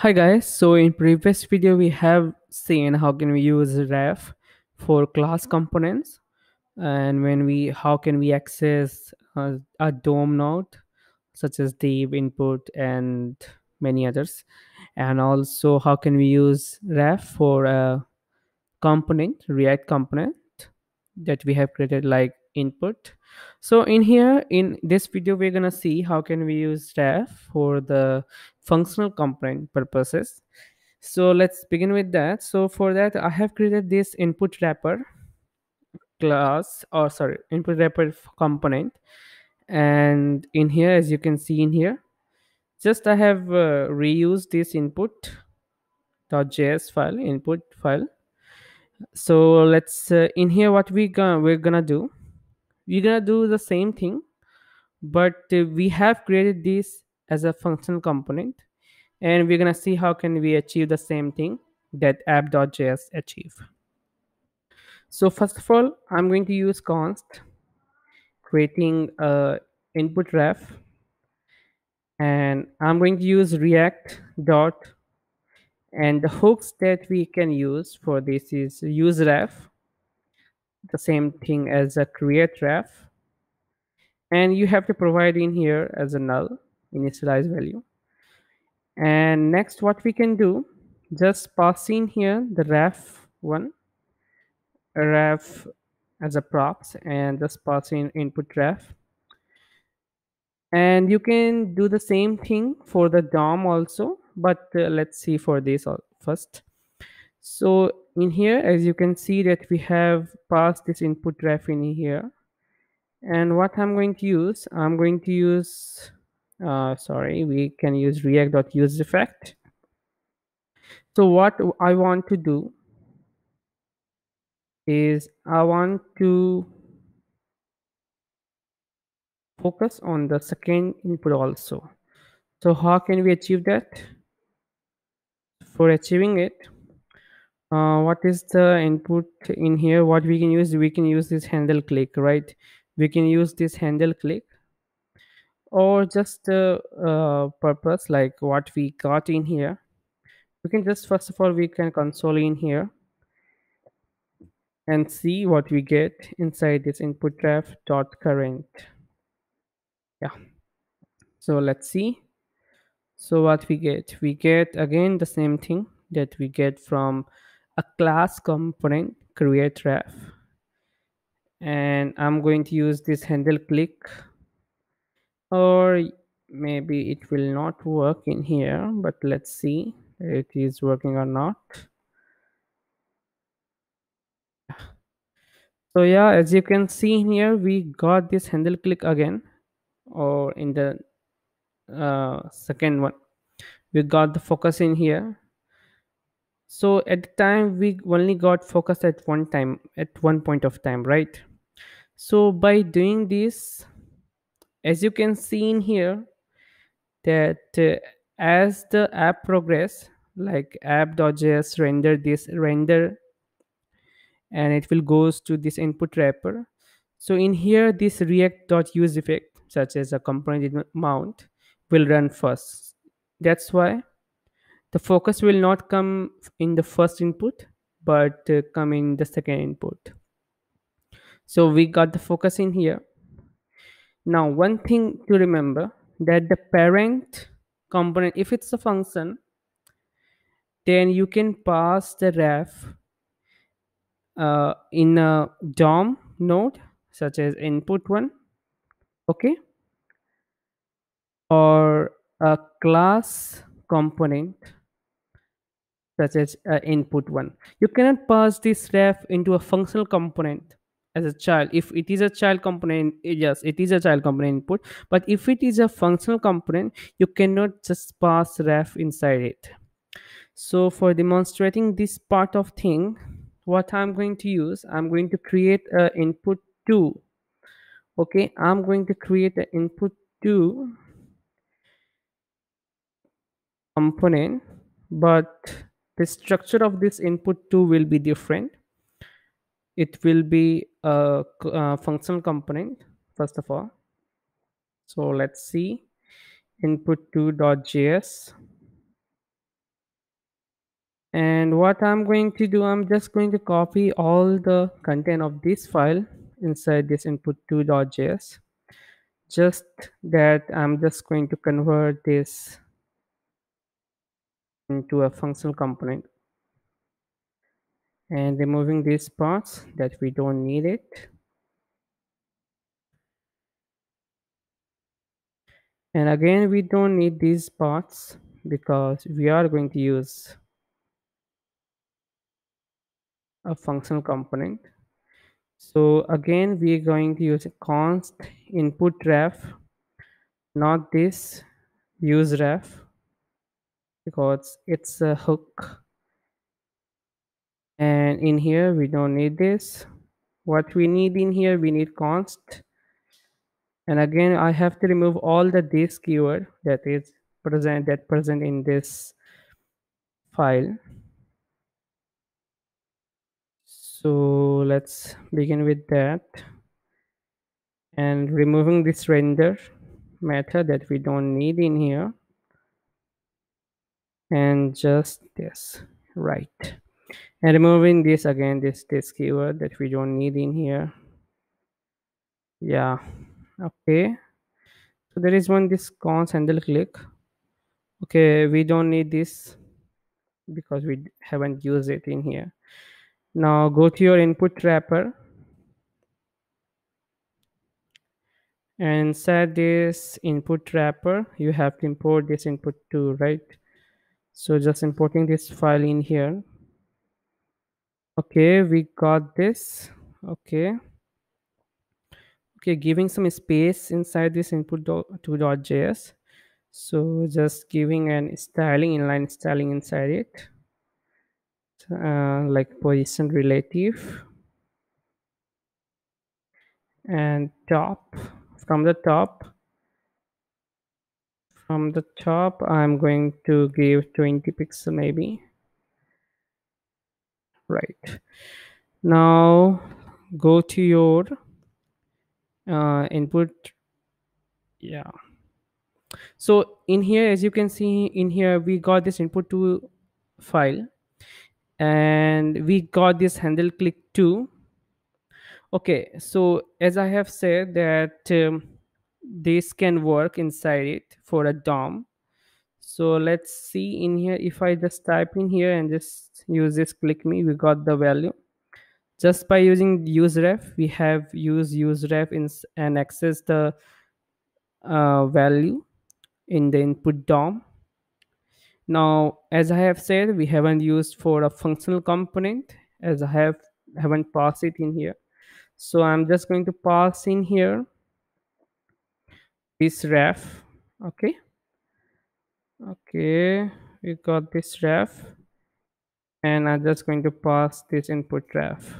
Hi guys, so in previous video we have seen how can we use ref for class components and when we how can we access uh, a DOM node such as div input and many others. And also how can we use ref for a component react component that we have created like input. So in here in this video we're gonna see how can we use ref for the functional component purposes. So let's begin with that. So for that i have created this input wrapper class or sorry input wrapper component. And in here as you can see in here just i have uh, reused this input .js file input file. So let's uh, in here what we gonna we're gonna do we're gonna do the same thing but uh, we have created this as a functional component and we're gonna see how can we achieve the same thing that app.js achieve. So first of all i'm going to use const creating a input ref and i'm going to use react dot and the hooks that we can use for this is use ref the same thing as a create ref. And you have to provide in here as a null initialize value. And next what we can do just pass in here the ref one ref as a props and just pass in input ref. And you can do the same thing for the dom also but uh, let's see for this first. So in here as you can see that we have passed this input ref in here. And what i'm going to use i'm going to use uh, sorry we can use react.use effect so what i want to do is i want to focus on the second input also. So how can we achieve that? For achieving it uh, what is the input in here? What we can use? We can use this handle click right? We can use this handle click or just uh, uh, purpose like what we got in here. We can just first of all we can console in here and see what we get inside this input ref dot current. Yeah. So let's see. So what we get? We get again the same thing that we get from a class component create ref. And i'm going to use this handle click. Or maybe it will not work in here but let's see it is working or not. So yeah as you can see here we got this handle click again or in the uh, second one. We got the focus in here so at the time we only got focus at one time at one point of time right? So by doing this as you can see in here that uh, as the app progress like app.js render this render and it will goes to this input wrapper. So in here this react.use effect such as a component mount will run first. That's why the focus will not come in the first input but uh, come in the second input. So we got the focus in here. Now one thing to remember that the parent component if it's a function then you can pass the ref uh, in a dom node such as input one okay? Or a class component such as uh, input one. You cannot pass this ref into a functional component as a child. If it is a child component eh, yes it is a child component input but if it is a functional component you cannot just pass ref inside it. So for demonstrating this part of thing what i'm going to use i'm going to create a input 2 okay i'm going to create an input 2 component but the structure of this input 2 will be different. It will be a, uh functional component first of all. So let's see. Input2.js and what i'm going to do i'm just going to copy all the content of this file inside this input2.js just that i'm just going to convert this into a functional component. And removing these parts that we don't need it. And again we don't need these parts because we are going to use a functional component. So again we're going to use a const input ref not this use ref because it's a hook. And in here we don't need this. What we need in here we need const. And again i have to remove all the this keyword that is present that present in this file. So let's begin with that. And removing this render method that we don't need in here and just this right. And removing this again this this keyword that we don't need in here. Yeah okay. So there is one this const handle click. Okay we don't need this because we haven't used it in here. Now go to your input wrapper. And set this input wrapper. You have to import this input 2 right so just importing this file in here. Okay we got this. Okay. Okay giving some space inside this input2.js so just giving an styling inline styling inside it. Uh, like position relative. And top from the top from the top i'm going to give 20 pixel maybe. Right. Now go to your uh, input. Yeah. So in here as you can see in here we got this input 2 file and we got this handle click too okay so as i have said that um, this can work inside it for a dom so let's see in here if i just type in here and just use this click me we got the value just by using useref we have used useref in, and access the uh, value in the input DOM. Now, as I have said, we haven't used for a functional component as I have haven't passed it in here. So I'm just going to pass in here this ref. Okay. Okay, we got this ref and I'm just going to pass this input ref.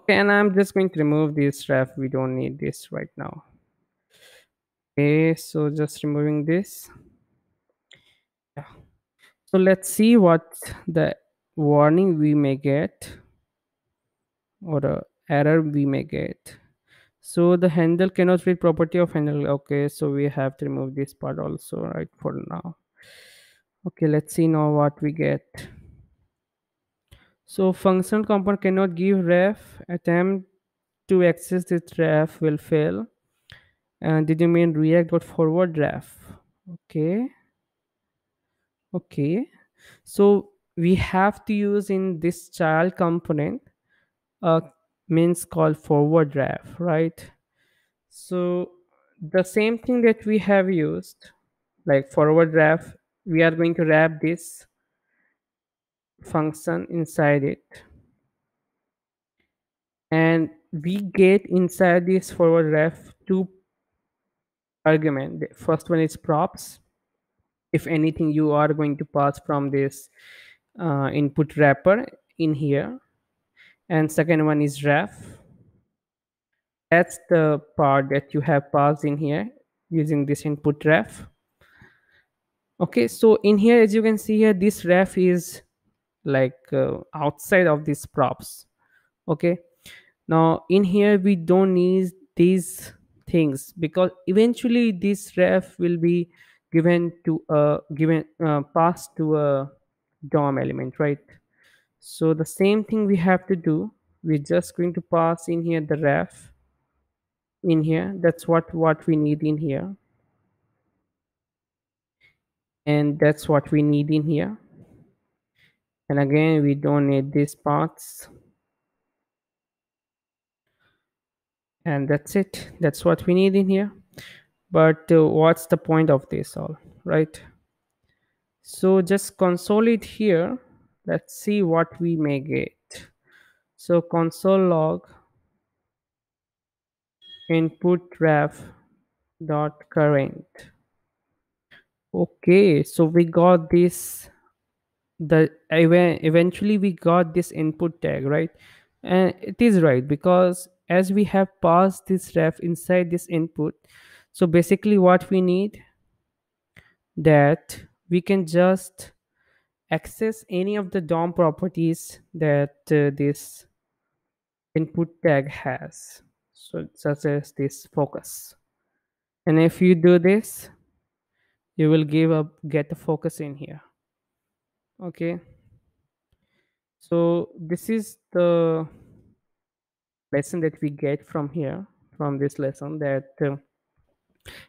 Okay, and I'm just going to remove this ref. We don't need this right now okay so just removing this yeah so let's see what the warning we may get or a error we may get so the handle cannot read property of handle. Okay so we have to remove this part also right for now. Okay let's see now what we get. So functional component cannot give ref attempt to access this ref will fail. And did you mean react dot forward ref? Okay. Okay. So we have to use in this child component a means called forward ref right? So the same thing that we have used like forward ref we are going to wrap this function inside it. And we get inside this forward ref two argument. The first one is props. If anything you are going to pass from this uh, input wrapper in here and second one is ref. That's the part that you have passed in here using this input ref. Okay so in here as you can see here this ref is like uh, outside of these props. Okay now in here we don't need these things because eventually this ref will be given to a given uh, passed to a dom element right so the same thing we have to do. We're just going to pass in here the ref in here. That's what what we need in here. And that's what we need in here. And again we don't need these parts. And that's it. That's what we need in here. But uh, what's the point of this all right? So just console it here let's see what we may get. So console log input ref dot current. Okay so we got this the eventually we got this input tag right? And it is right because as we have passed this ref inside this input so basically what we need that we can just access any of the DOM properties that uh, this input tag has. So such as this focus. And if you do this you will give a get a focus in here. Okay? So this is the lesson that we get from here from this lesson that uh,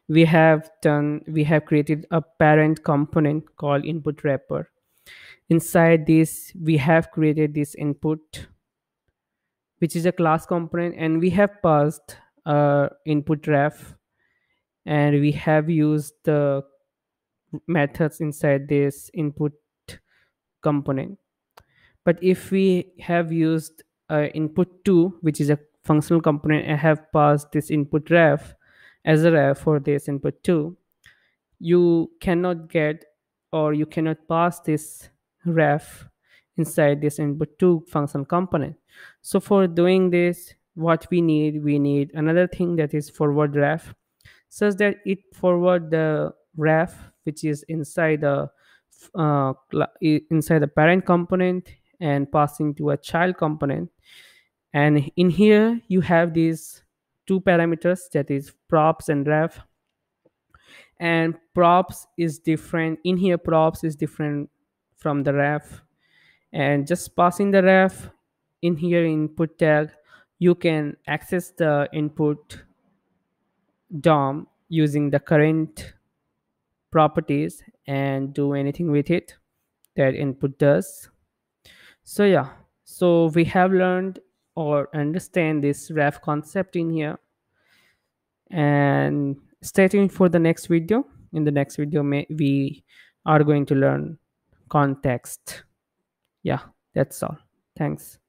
we have done we have created a parent component called input wrapper inside this we have created this input which is a class component and we have passed uh, input ref and we have used the methods inside this input component. But if we have used uh, input 2 which is a functional component and have passed this input ref as a ref for this input 2 you cannot get or you cannot pass this ref inside this input 2 functional component. So for doing this what we need we need another thing that is forward ref such that it forward the ref which is inside the uh, inside the parent component and passing to a child component. And in here you have these two parameters that is props and ref and props is different in here props is different from the ref. And just passing the ref in here input tag you can access the input DOM using the current properties and do anything with it that input does. So yeah. So we have learned or understand this ref concept in here. And stay tuned for the next video. In the next video may, we are going to learn context. Yeah that's all. Thanks